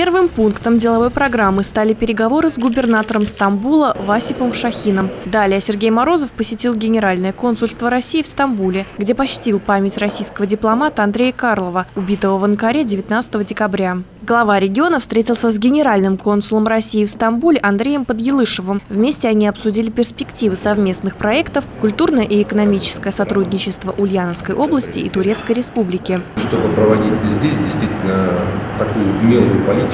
Первым пунктом деловой программы стали переговоры с губернатором Стамбула Васипом Шахином. Далее Сергей Морозов посетил Генеральное консульство России в Стамбуле, где почтил память российского дипломата Андрея Карлова, убитого в Анкаре 19 декабря. Глава региона встретился с генеральным консулом России в Стамбуле Андреем Подъелышевым. Вместе они обсудили перспективы совместных проектов, культурное и экономическое сотрудничество Ульяновской области и Турецкой республики. Чтобы проводить здесь действительно такую умелую политику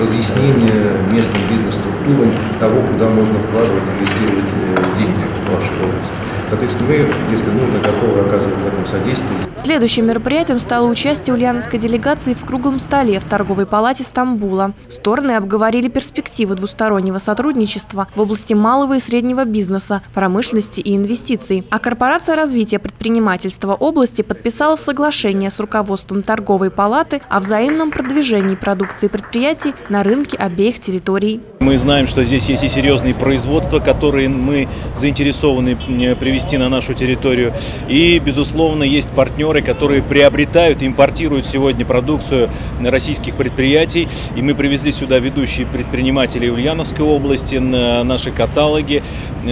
разъяснения местным бизнес-структурам того, куда можно вкладывать, инвестировать э, деньги в нашу область. Соответственно, мы, если нужно, готовы оказывать в этом содействие. Следующим мероприятием стало участие ульяновской делегации в круглом столе в торговой палате Стамбула. Стороны обговорили перспективы двустороннего сотрудничества в области малого и среднего бизнеса, промышленности и инвестиций. А корпорация развития предпринимательства области подписала соглашение с руководством торговой палаты о взаимном продвижении продукции предприятий на рынке обеих территорий. Мы знаем, что здесь есть и серьезные производства, которые мы заинтересованы привести на нашу территорию. И, безусловно, есть партнеры, которые приобретают, импортируют сегодня продукцию российских предприятий. И мы привезли сюда ведущие предприниматели Ульяновской области, на наши каталоги,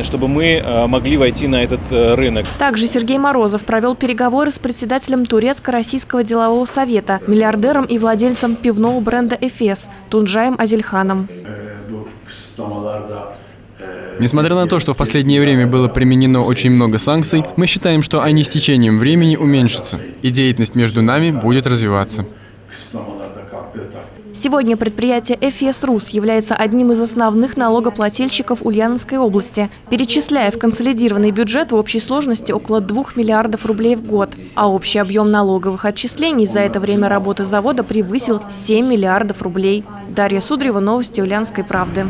чтобы мы э, могли войти на этот э, рынок. Также Сергей Морозов провел переговоры с председателем Турецко-Российского делового совета, миллиардером и владельцем пивного бренда «Эфес» Тунджаем Азельханом. Несмотря на то, что в последнее время было применено очень много санкций, мы считаем, что они с течением времени уменьшатся, и деятельность между нами будет развиваться. Сегодня предприятие «ЭФИС РУС» является одним из основных налогоплательщиков Ульяновской области, перечисляя в консолидированный бюджет в общей сложности около 2 миллиардов рублей в год. А общий объем налоговых отчислений за это время работы завода превысил 7 миллиардов рублей. Дарья Судрева, новости Ульяновской правды.